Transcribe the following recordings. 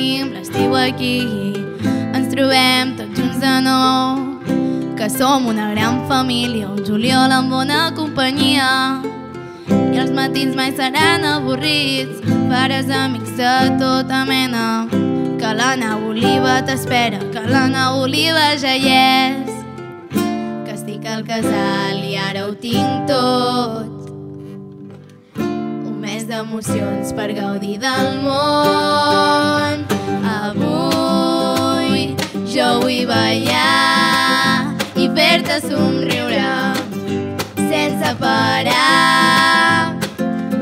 tenim l'estiu aquí. Ens trobem tots junts de nou, que som una gran família, un juliol amb bona companyia. I els matins mai seran avorrits, faràs amics de tota mena. Que la nau Oliva t'espera, que la nau Oliva ja hi és. Que estic al casal i ara ho tinc tot. D'emocions per gaudir del món. Avui jo vull ballar i fer-te somriure sense parar.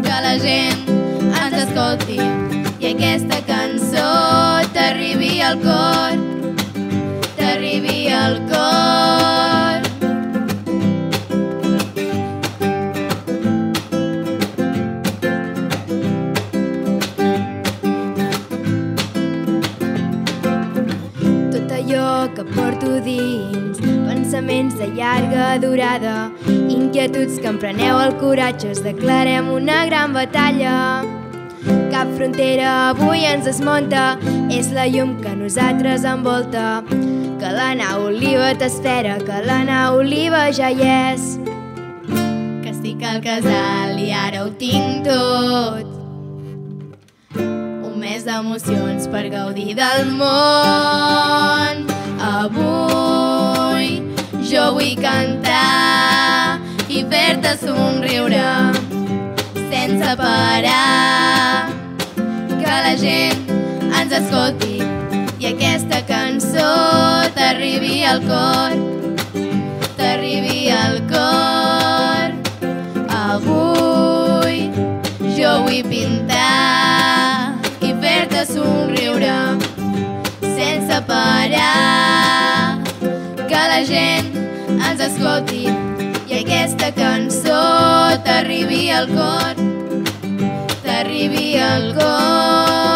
Que la gent ens escolti i aquesta cançó t'arribi al cor, t'arribi al cor. Que porto dins, pensaments de llarga durada, inquietuds que empreneu el coratge, us declarem una gran batalla. Cap frontera avui ens desmunta, és la llum que nosaltres envolta. Que la nau oliva t'espera, que la nau oliva ja hi és. Que estic al casal i ara ho tinc tot. Mes d'emocions per gaudir del món. Avui jo vull cantar i fer-te somriure sense parar. Que la gent ens escolti i aquesta cançó t'arribi al cor, t'arribi al cor. Avui jo vull pintar i fer-te somriure sense parar. Que la gent ens escolti i aquesta cançó t'arribi al cor, t'arribi al cor.